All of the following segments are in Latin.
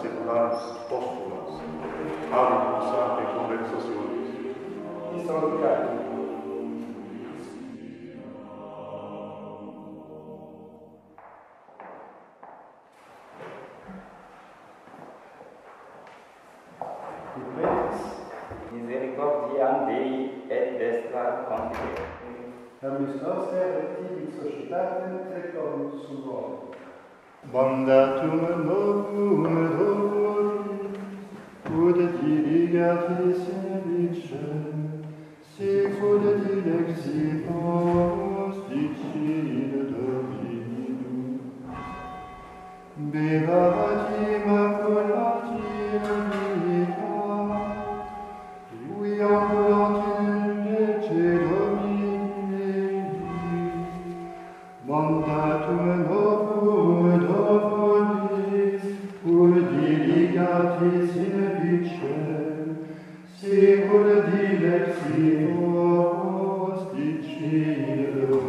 secularis postulas, ad usate conversationes. Historicae, misericordiam Dei et destra contra. Herr Mistos, Herr, societatem trecum sum Bondatum novum Domini, ut dirigat vice, sic ut dileximus dicit dominum. Beva Sigura dilexio osticiro.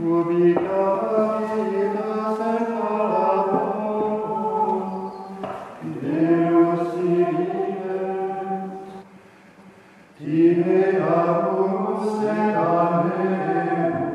Ubicati et serrabo, Deus sigire, Tibe amus et amemus,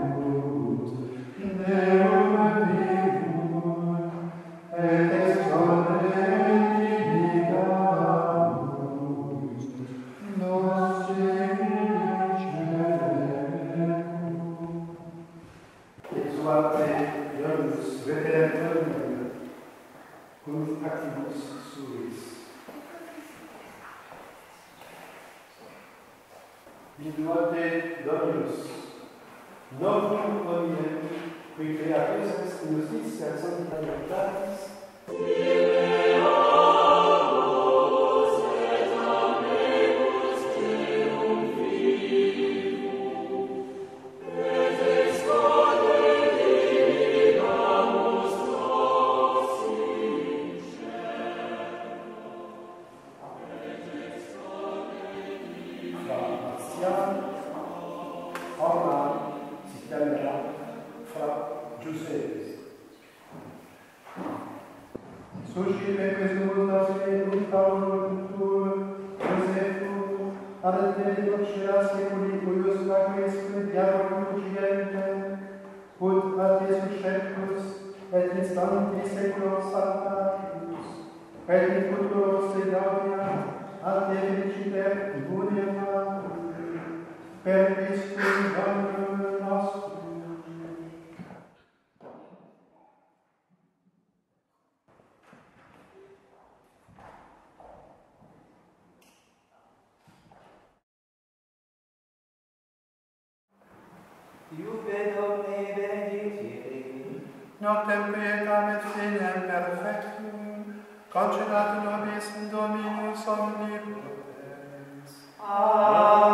repertorium cum activus suis. Biduote Dominus, novum omnem, qui creatus est in justitia sancta voluntatis, suscite queste multa fede in faunum tuum, Josephu, ad te docera seculi cuius laque splediarum cogente, ut a te susceptus, et instanti seculo saltatus, et in futuro se gaudia, ad te feliciter fatum, per Christum Domino, Iube Domne benedicite. Noctem quietam et finem perfectum, concedat nobis Dominus omnipotens. Amen.